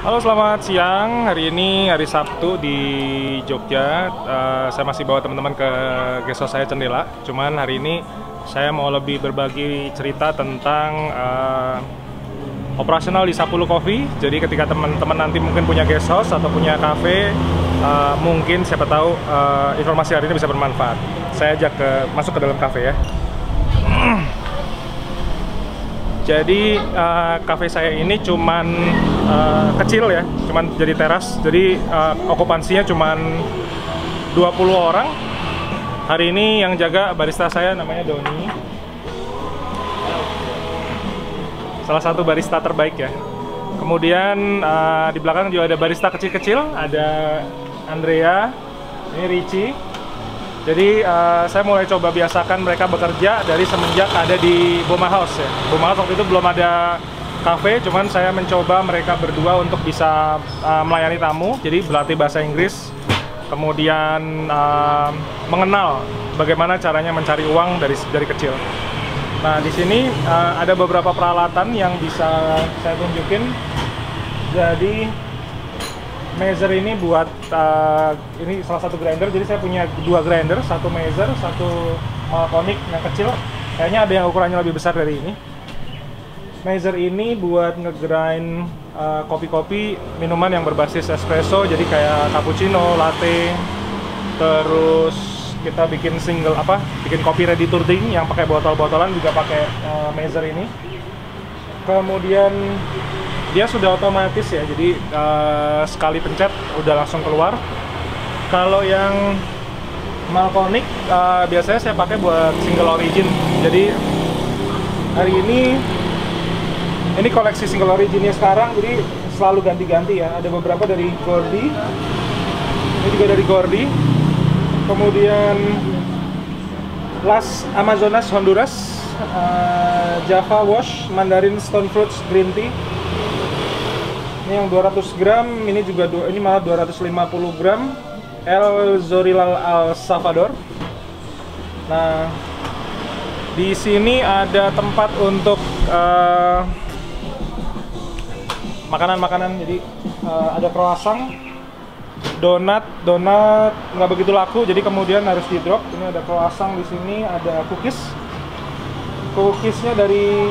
Halo selamat siang, hari ini hari Sabtu di Jogja. Uh, Saya masih bawa teman-teman ke gesos saya Cendela. Cuman hari ini saya mau lebih berbagi cerita tentang uh, operasional di Sapulu Coffee. Jadi ketika teman-teman nanti mungkin punya gesos atau punya cafe uh, Mungkin siapa tahu uh, informasi hari ini bisa bermanfaat. Saya ajak ke, masuk ke dalam cafe ya jadi uh, cafe saya ini cuman uh, kecil ya, cuman jadi teras. Jadi uh, okupansinya cuman 20 orang. Hari ini yang jaga barista saya namanya Doni. Salah satu barista terbaik ya. Kemudian uh, di belakang juga ada barista kecil-kecil, ada Andrea, ini Ricci, jadi uh, saya mulai coba biasakan mereka bekerja dari semenjak ada di Boma House ya. Boma House waktu itu belum ada cafe, cuman saya mencoba mereka berdua untuk bisa uh, melayani tamu. Jadi berlatih bahasa Inggris, kemudian uh, mengenal bagaimana caranya mencari uang dari dari kecil. Nah di sini uh, ada beberapa peralatan yang bisa saya tunjukin. Jadi Measure ini buat uh, ini salah satu grinder. Jadi saya punya dua grinder, satu Measure, satu Malconic yang kecil. Kayaknya ada yang ukurannya lebih besar dari ini. Measure ini buat ngegrind uh, kopi-kopi minuman yang berbasis espresso, jadi kayak cappuccino, latte, terus kita bikin single apa, bikin kopi ready to drink yang pakai botol-botolan juga pakai uh, Measure ini. Kemudian dia sudah otomatis ya jadi uh, sekali pencet udah langsung keluar. Kalau yang Malconic uh, biasanya saya pakai buat single origin. Jadi hari ini ini koleksi single originnya sekarang jadi selalu ganti-ganti ya. Ada beberapa dari Gordy ini juga dari Gordy. Kemudian Las Amazonas Honduras uh, Java Wash Mandarin Stone Fruits Green Tea ini yang 200 gram ini juga ini malah 250 gram. El Zorilal Al Salvador. Nah di sini ada tempat untuk uh, makanan-makanan. Jadi uh, ada croissant donat donat nggak begitu laku jadi kemudian harus di drop. Ini ada croissant di sini ada cookies. Cookiesnya dari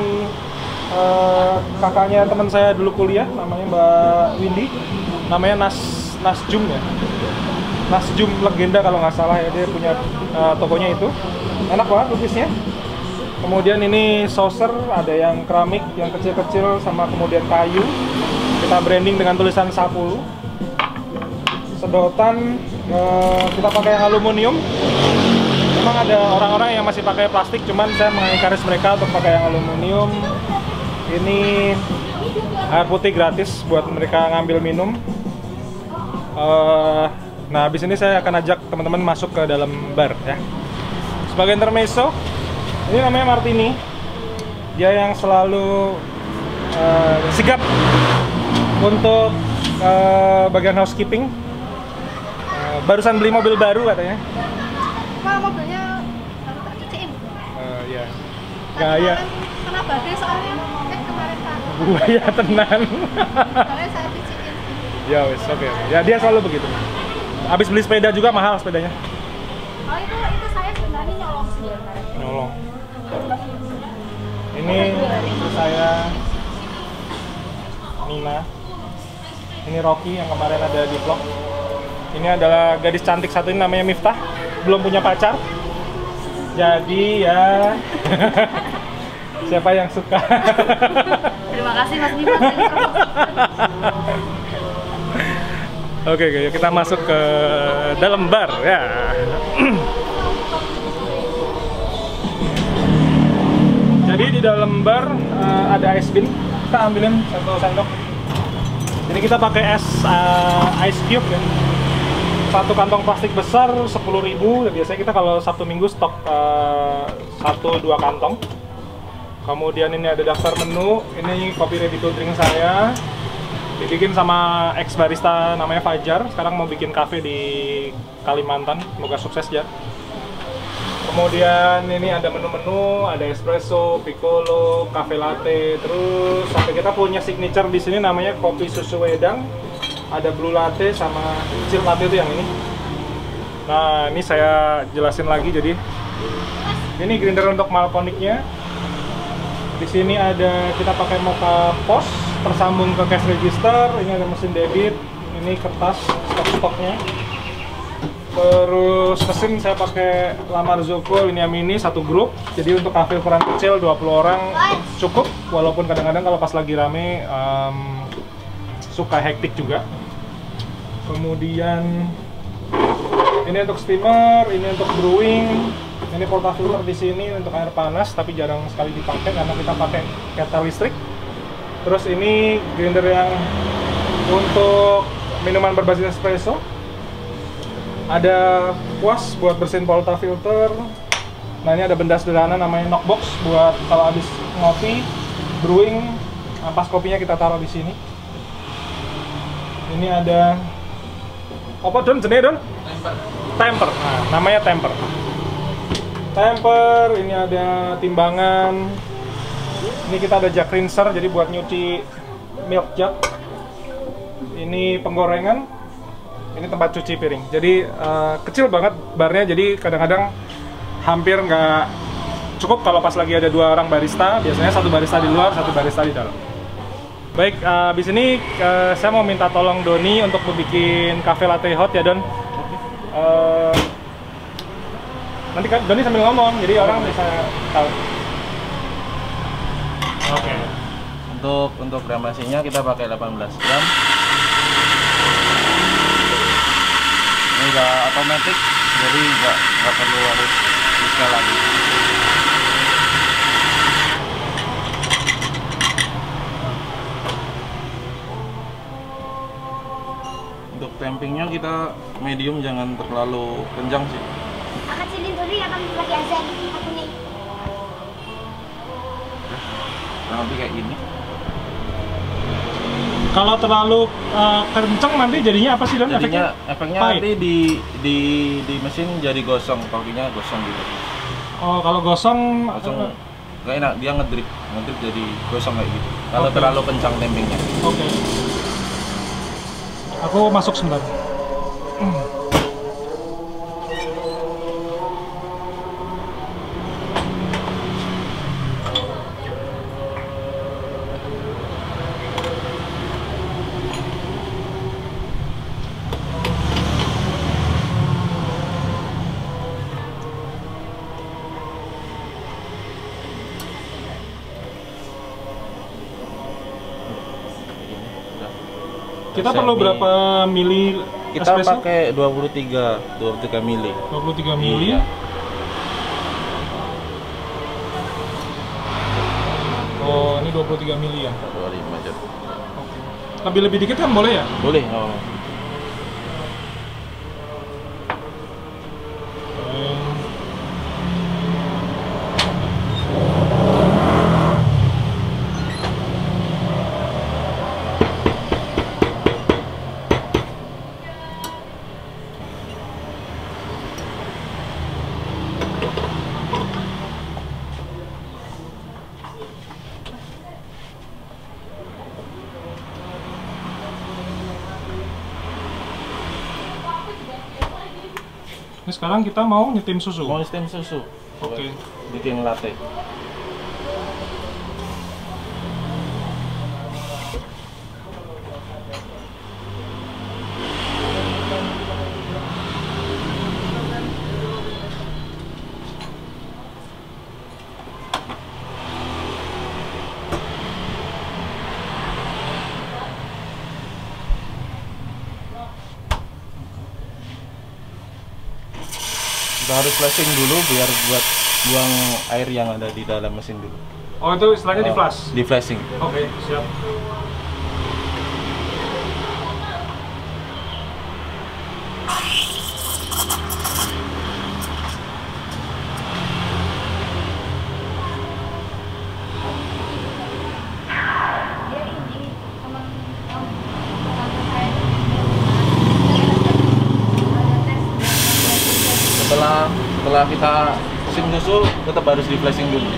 uh, kakaknya teman saya dulu kuliah namanya Mbak Windy. Namanya Nas Nasjum ya. Nasjum legenda kalau nggak salah ya dia punya uh, tokonya itu. Enak banget lukisnya. Kemudian ini saucer ada yang keramik yang kecil-kecil sama kemudian kayu. Kita branding dengan tulisan 10 sedotan uh, kita pakai yang aluminium. Memang ada orang-orang yang masih pakai plastik cuman saya mengencourage mereka untuk pakai yang aluminium ini air putih gratis buat mereka ngambil minum uh, nah habis ini saya akan ajak teman-teman masuk ke dalam bar ya sebagai intermezzo ini namanya Martini dia yang selalu uh, sigap untuk uh, bagian housekeeping uh, barusan beli mobil baru katanya Wah, mobilnya baru tak cuciin. Uh, ya. Gaya. Kenapa dia soalnya buaya tenan ya wes oke okay. ya dia selalu begitu. Habis beli sepeda juga mahal sepedanya. Oh itu itu saya sebenarnya nyolong sih. Nyolong. Ini saya Nina ini Rocky yang kemarin ada di vlog. Ini adalah gadis cantik satu ini namanya Miftah. Belum punya pacar. Jadi ya siapa yang suka terima kasih Mas Bima Oke, okay, kita masuk ke dalam bar ya. Jadi di dalam bar uh, ada ice bin. Kita ambilin satu sendok. Jadi kita pakai es uh, ice cube ya. Satu kantong plastik besar 10.000. Biasanya kita kalau Sabtu Minggu stok uh, satu dua kantong. Kemudian ini ada daftar menu. Ini kopi ready to drink saya. Dibikin sama ex barista namanya Fajar. Sekarang mau bikin cafe di Kalimantan. Semoga sukses ya. Kemudian ini ada menu-menu, ada espresso, piccolo, cafe latte, terus sampai kita punya signature di sini namanya kopi susu wedang. Ada blue latte sama chill latte itu yang ini. Nah, ini saya jelasin lagi jadi ini grinder untuk malkoniknya. Di sini ada kita pakai mocha pos tersambung ke cash register. Ini ada mesin debit. Ini kertas stok-stoknya. Terus mesin saya pakai Lamar Zuko Linea Mini satu grup. Jadi untuk kafe ukuran kecil 20 orang cukup. Walaupun kadang-kadang kalau pas lagi rame em, suka hektik juga. Kemudian ini untuk steamer, ini untuk brewing, ini portafilter di sini untuk air panas tapi jarang sekali dipakai karena kita pakai kettle listrik. Terus ini grinder yang untuk minuman berbasis espresso. Ada kuas buat bersihin portafilter. Nah ini ada benda sederhana namanya knockbox buat kalau habis ngopi, brewing, ampas kopinya kita taruh di sini. Ini ada apa don jenis don? Temper. Nah, namanya temper. Temper, ini ada timbangan. Ini kita ada jug rinser jadi buat nyuci milk jug. Ini penggorengan. Ini tempat cuci piring. Jadi eh, kecil banget barnya jadi kadang-kadang hampir nggak cukup kalau pas lagi ada dua orang barista. Biasanya satu barista di luar, satu barista di dalam. Baik, eh, habis ini eh, saya mau minta tolong Doni untuk bikin cafe latte hot ya Don. Eh, nanti kan Doni sambil ngomong, jadi orang bisa tahu. Oke. Untuk untuk gramasinya kita pakai 18 gram. Ini udah otomatis, jadi nggak nggak perlu harus scale lagi. Untuk tampingnya kita medium jangan terlalu kencang sih. Akan silin dulu ya kan lagi azan akunya. Kurang lebih kayak gini. Kalau terlalu eh, kenceng nanti jadinya apa sih Don? Jadinya Efeknya? efeknya Pahit. nanti di di di mesin jadi gosong, kopinya gosong gitu. Oh, kalau gosong, eh, nggak enak dia ngedrip ngedrip jadi gosong kayak gitu kalau Oke. terlalu kencang tampingnya Oke. Aku masuk sebentar. Kita Semi- perlu berapa mili kita espresso? pakai 23 23 mili 23 mili. Iya. Oh, ini 23 mili ya. 25 aja Lebih-lebih dikit kan boleh ya? boleh oh. Ini sekarang kita mau nyetim susu. mau steam susu Oke. bikin latte kita harus flashing dulu biar buat buang air yang ada di dalam mesin dulu Oh, itu istilahnya di Oh, flash. di flashing Oke, siap. Dia ini sama sama saya. Ada tes. Setelah kita sim susu tetap harus di flashing dulu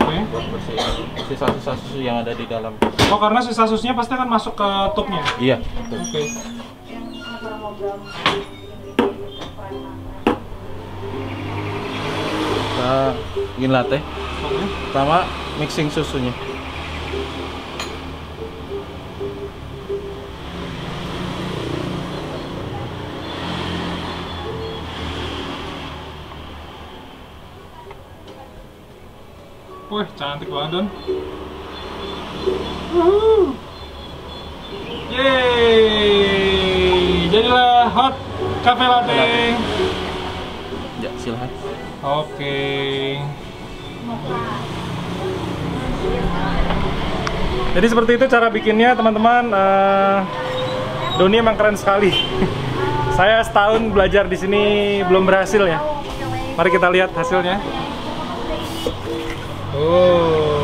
Oke. buat bersihin sisa-sisa susu yang ada di dalam. Oh, karena sisa susunya pasti akan masuk ke tubnya. Iya. Oke. Kita bikin latte. Oke. Pertama mixing susunya. Wih, cantik banget, Don. Yeay! Jadilah hot cafe latte. Ya, silahkan. Oke. Jadi seperti itu cara bikinnya, teman-teman. Eh, Doni emang keren sekali. Saya setahun belajar di sini belum berhasil ya. Mari kita lihat hasilnya. Oh.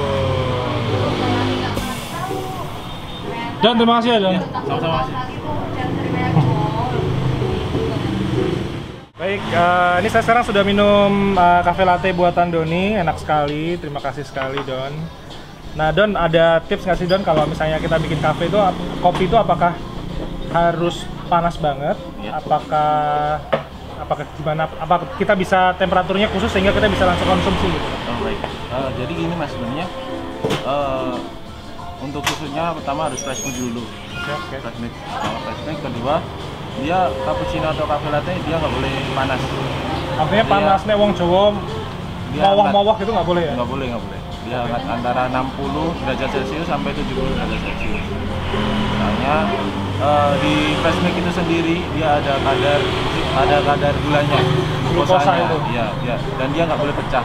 Dan terima kasih ya, Don. Sama-sama. Mas. Baik, eh, ini saya sekarang sudah minum eh, cafe latte buatan Doni, enak sekali. Terima kasih sekali Don. Nah Don, ada tips nggak sih Don kalau misalnya kita bikin cafe itu kopi itu apakah harus panas banget? Iya. Apakah apakah gimana? Apa kita bisa temperaturnya khusus sehingga kita bisa langsung konsumsi gitu? Oh, baik. Eh, jadi gini mas sebenarnya eh, untuk susunya pertama harus fresh milk dulu. Oke, oke. Fresh milk. Fresh milk. Kedua dia cappuccino atau cafe latte dia nggak boleh panas. Artinya panasnya wong Jawa Dia mawah-mawah itu nggak boleh ya? Nggak boleh, nggak boleh. Dia hangat antara 60 derajat Celcius sampai 70 derajat Celcius. Soalnya eh, di fresh milk itu sendiri dia ada kadar ada kadar gulanya, Glukosa itu. Iya, iya. Dan dia nggak boleh pecah.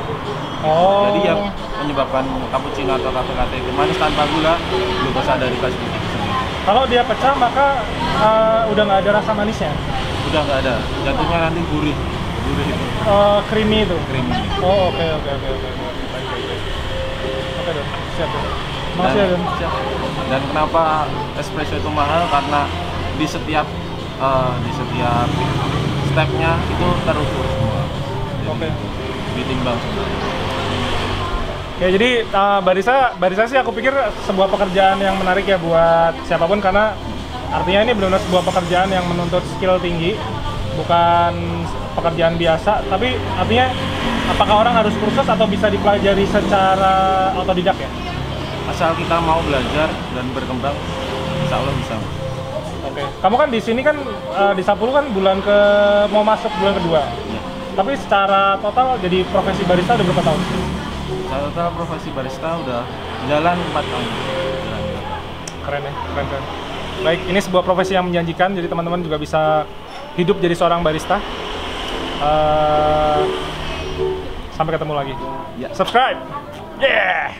Oh. Jadi yang menyebabkan cappuccino atau cafe latte itu manis tanpa gula, glukosa dari milk itu sendiri. Kalau dia pecah maka eh, udah nggak ada rasa manisnya, Udah nggak ada, jatuhnya nanti gurih, gurih itu, Eh, creamy itu. creamy. Oh oke oke oke oke oke. baik baik baik. Oke don, siap don. Makasih ya don. siap. Dan kenapa espresso itu mahal? Karena di setiap eh, di setiap stepnya itu terukur semua. Oke. Ditimbang semua. Ya jadi uh, barista barista sih aku pikir sebuah pekerjaan yang menarik ya buat siapa pun karena artinya ini benar-benar sebuah pekerjaan yang menuntut skill tinggi, bukan pekerjaan biasa. Tapi artinya apakah orang harus kursus atau bisa dipelajari secara otodidak ya? Asal kita mau belajar dan berkembang, insya Allah bisa. Oke. Kamu kan di sini kan uh, di Sapulu kan bulan ke mau masuk bulan kedua. Ya. Tapi secara total jadi profesi barista udah berapa tahun? Saya total profesi barista udah jalan 4 tahun. Jalan. keren ya keren keren baik ini sebuah profesi yang menjanjikan jadi teman-teman juga bisa hidup jadi seorang barista Eh, sampai ketemu lagi Ya. subscribe yeah